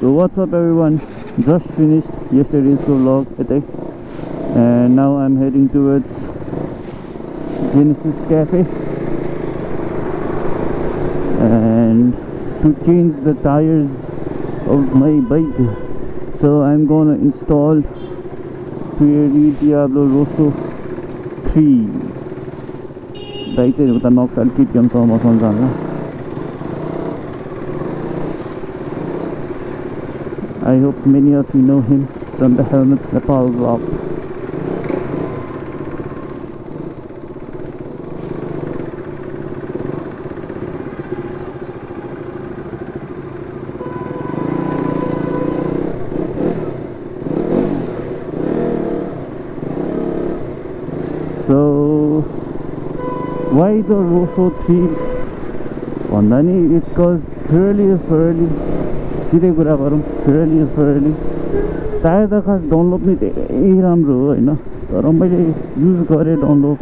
So what's up everyone? Just finished yesterday's vlog yetै and now I'm heading towards Genesis Cafe and to change the tires of my bike so I'm gonna install Pirelli Diablo Rosso 3 दाइ चाहिँ उता नक्सल टिपिएमसम्म मसँग जान्छ I hope many of you know him from the Helmets Nepal vlog. So, why the Rosso 3 भन्दा नि it cause fairly is fairly सिधै कुरा गरौँ फेयरली इज फेयरली टायर त खास डनलोप नि धेरै राम्रो हो होइन? तर मैले युज गरेँ डनलोप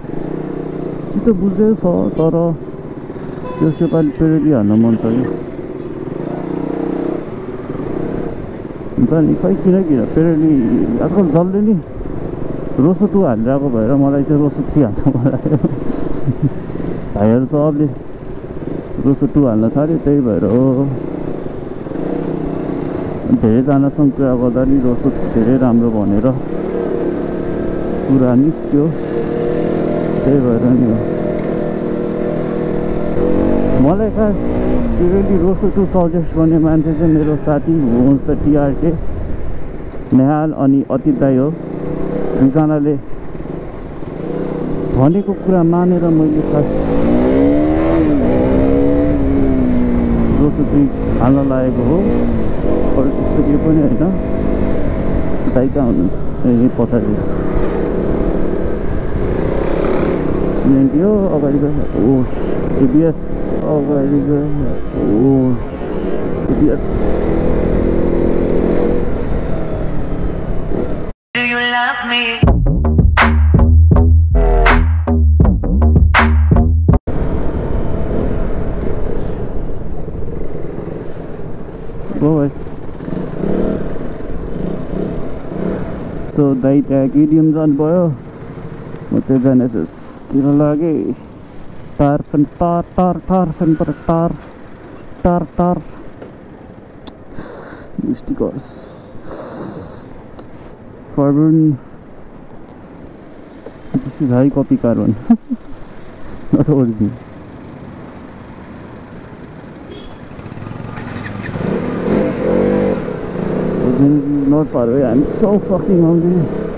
चित्त बुझ्दै छ तर त्यो योपालि फेयरली हाल्न मन छ कि? हुन्छ नि खै किन किन? फेयरली आजकल जसले नि रोसो टू हालिरहेको भएर मलाई चाहिँ रोसो थ्री हाल्छ लाग्यो। भाइहरू सबले रोसो टू हाल्न थाल्यो त्यही भएर हो। धेरैजनासँग कुरा गर्दा नि रोसो धेरै राम्रो भनेर कुरा निस्क्यो। त्यही भएर नि मलाई खास पिरेली रोसो टू सजेस्ट गर्ने मान्छे चाहिँ मेरो साथी हुनुहुन्छ त टिआरके नेहाल अनि अतित दाई हो। दुईजनाले भनेको कुरा मानेर मैले खास रोसो थ्री हाल्न लागेको हो। अरू त्यस्तो केही पनि होइन दाइ कहाँ हुनुहुन्छ पछाडि हो अगाडि गयो एबिएस दाइ त्यहाँ केडिएम जानुभयो म चाहिँ जेनेसिसतिर लागेँ। टार फेन टार टार टार फेन पर टार टार टार stickers carbon this is high copy carbon not original Genesis is not far away. I'm so fucking hungry.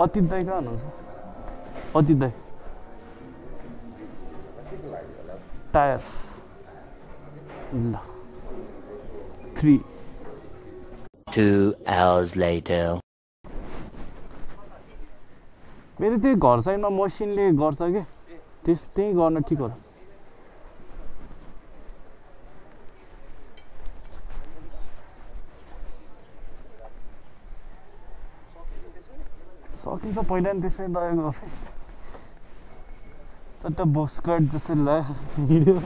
Atit दाई कहाँ हुनुहुन्छ? अतित दाई। टायर ल। थ्री. मेरो त्यही घर साइडमा मसिनले गर्छ कि? त्यस त्यहीँ गर्न ठिक होला। सकिन्छ पहिला नि त्यसै लगेको चट्ट बोस्कट जस्तै लगायो हिँड्यो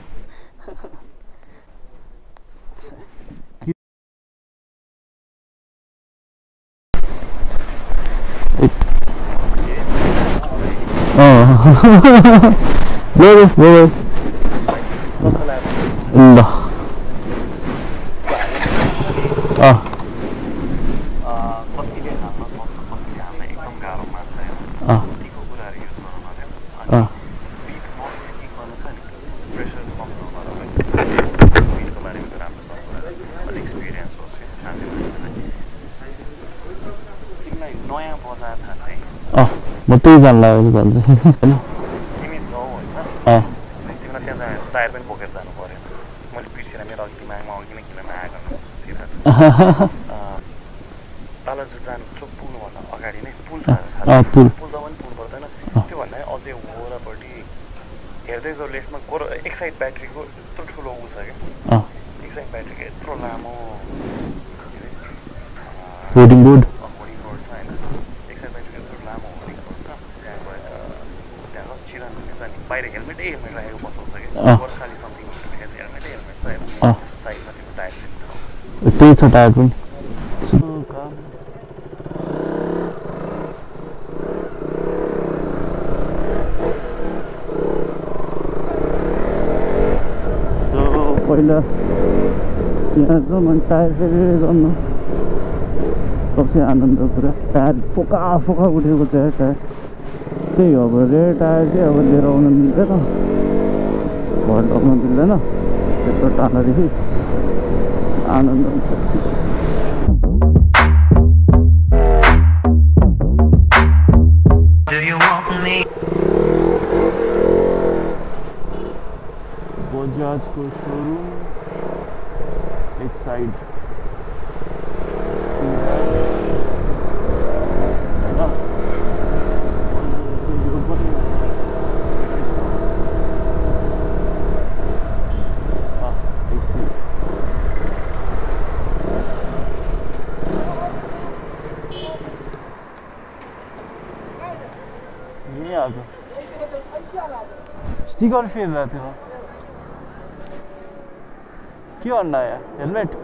ल अँ कतिले हाल्न सक्छ कतिले हाल्न एकदम गाह्रो मान्छ अँ। कतिको कुराहरू युज गर्नु पर्यो अँ। अनि बिट नस्किक गर्नु छ नि प्रेसर कम नभएर पनि बिटको बारेमा चाहिँ राम्रोसँग कुरा अलिक एक्सपिरियन्स होस् कि साथी मान्छेलाई तिमीलाई नयाँ बजार थाहा छ है अँ म त्यही जान चाहिँ होइन तिमी जाऊ होइन तिमीलाई त्यहाँ जाने टायर पनि बोकेर जानु पऱ्यो मैले बिर्सेर मेरो अघि दिमागमा अघि नै किन नआएको नाचिरहेको छ बालाजु जानु चोक पुग्नुभन्दा अगाडि नै पुल पुल। पुल छ भने पुल पर्दैन त्योभन्दा अझै वरपट्टि हेर्दै जाऊ लेफ्टमा गोर एक साइड ब्याट्रीको यत्रो ठुलो ऊ छ क्या एक साइड ब्याट्रीको यत्रो लामो होर्डिङ बोर्ड छ होइन एक साइड ब्याट्रीको यत्रो लामो होर्डिङ बोर्ड छ त्यहाँ गएर चिरन भन्ने छ नि बाहिर हेलमेटै हेलमेट राखेको। क्या गोर्खाली समथिङ लेखेको छ हेलमेटै हेलमेट छ साइडमा त्यो टायर त्यही छ टायर पनि पहिला त्यहाँ जाउँ अनि टायर फेरेर जाउँ न सबसे आनन्द कुरा टायर फोका फोका उठेको छ यार टायर त्यही हो अब रेयर टायर चाहिँ अब लिएर आउनु मिल्दैन घर ढल्न मिल्दैन त्यत्रो टाढादेखि आनन्द हुन्छ ठिकै छ Do you want me? बजाजको सोरुम एक साइड स्टिकर फेरिरहेको थियो के भन्नु आयो हेलमेट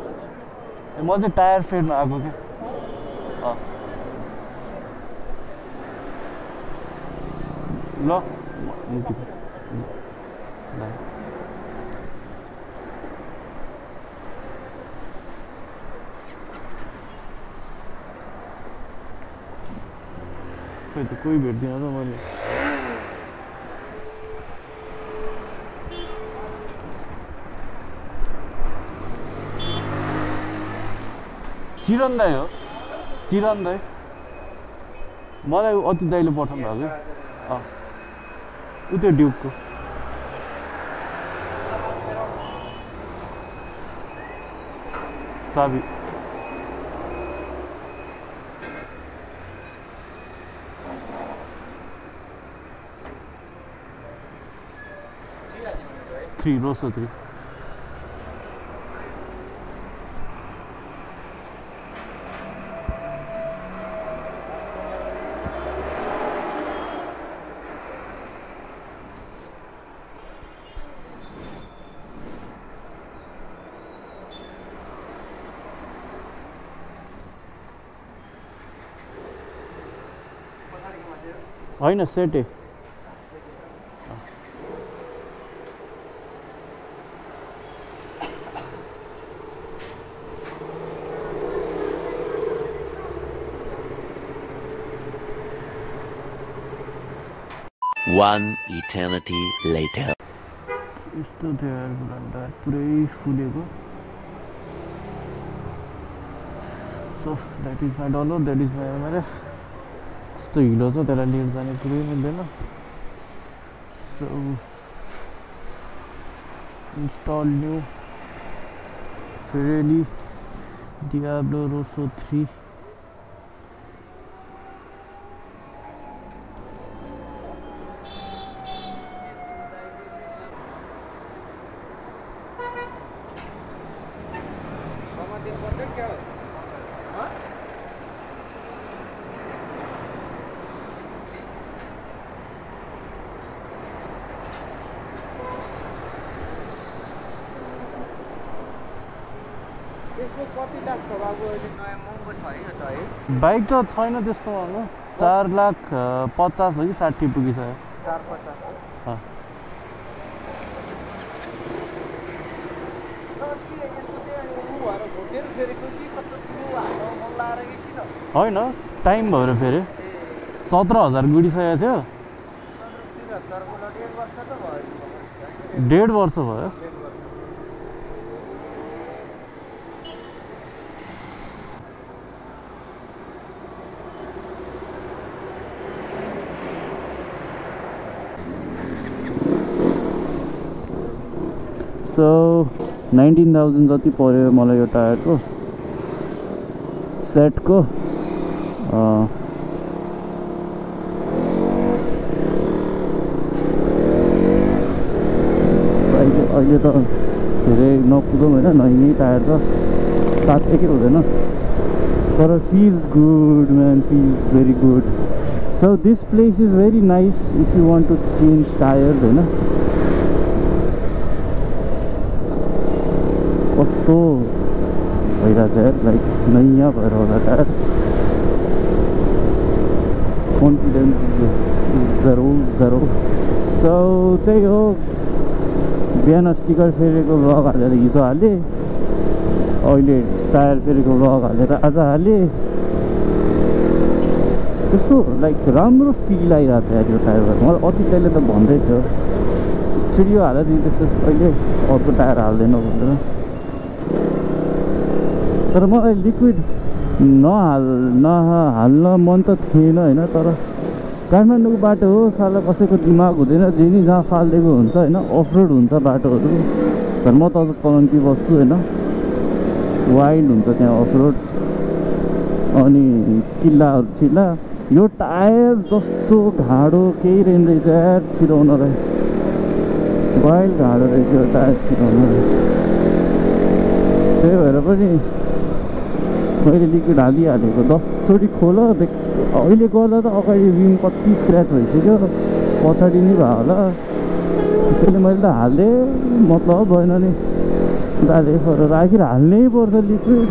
ए म चाहिँ टायर फेर्नु आएको क्या अँ ल म- मुक्ति ल। ल। खोइ त कोही भेट्दिनँ त मैले चिरन दाई हो चिरन दाई मलाई अति दाईले पठाउनु भएको अँ उ त्यो ड्युकको चाबी थ्री रोसो थ्री होइन सेटै। One eternity later. यस्तो थियो यार पुरै फुलेको। So that is my dollar that is my मेरो यस्तो हिलो छ त्यसलाई लिएर जाने कुरै मिल्दैन so install new Pirelli Diablo Rosso three bike त छैन त्यस्तो महँगो चार लाख पचास हो कि साठी पुगिसक्यो। होइन टाइम भएर फेरि। सत्र हजार गुडिसकेको थियो। डेढ वर्ष भयो। सो नाइन्टिन थाउजन्ड जति पऱ्यो मलाई यो टायरको सेटको अहिले अहिले त धेरै नकुदौँ होइन नयाँ टायर छ। तातेकै हुँदैन। तर feels good man feels very good so this place is very nice if you want to change tyres होइन। कस्तो भइरहेछ यार लाइक नयाँ भएर होला टायर कन्फिडेन्स जरो जरो सो त्यही हो। बिहान स्टिकर फेरेको भ्लग हालेर हिजो हालेँ अहिले टायर फेरेको भ्लग हालेर आज हालेँ कस्तो लाइक राम्रो फिल आइरहेको छ यार यो टायरबाट मलाई अतिथले त भन्दै थियो एकचोटि यो हालेर दिँदैछ कहिले अर्को टायर हाल्दैन भनेर तर मलाई लिक्विड नहाल नहाल्न मन त थिएन होइन तर काठमाडौँको बाटो हो साला कसैको दिमाग हुँदैन जे नि जहाँ फालिदिएको हुन्छ होइन अफरोड हुन्छ बाटोहरू। तर म त अझ कलङ्की बस्छु होइन। वाइल्ड हुन्छ त्यहाँ अफरोड अनि किल्लाहरू चिल्ला यो टायर जस्तो घाँडो केही रहेन रहेछ यार छिराउनलाई वाइल्ड घाँडो रहेछ यो टायर छिराउनलाई त्यही भएर पनि मैले लिक्विड हालिहालेको दसचोटि खोल अहिले गर्दा त अगाडि रिम कति स्क्र्याच भइसक्यो पछाडि नै भयो होला त्यसैले मैले त हालिदिएँ मतलब भएन नि। दाले फर आखिर हाल्नै पर्छ लिक्विड।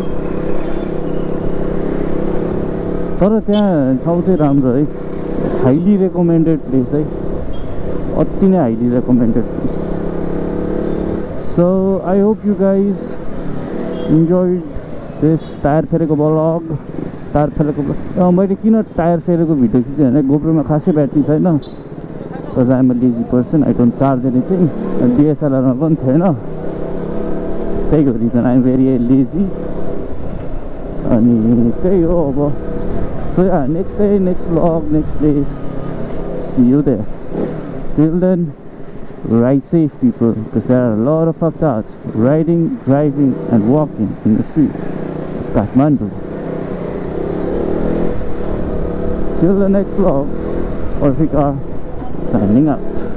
तर त्यहाँ ठाउँ चाहिँ राम्रो है। हाइली रेकमेन्डेड प्लेस है। अति नै highly recommended place so I hope you guys enjoyed त्यस टायर फेरेको ब्लग टायर फेरेको मैले किन टायर फेरेको भिडियो खिचेँ भने गोप्रोमा खासै ब्याट्री छैन। Because I'm a lazy person I don't charge anything डिएसएलआरमा पनि थिएन। त्यही हो रिजन आइएम भेरी लेजी अनि त्यही हो अब। So yeah next day next vlog next place see you there till then ride safe people because there are a riding driving and walking in the streets. Kathmandu till the next vlog Orfika signing out